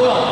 좋아.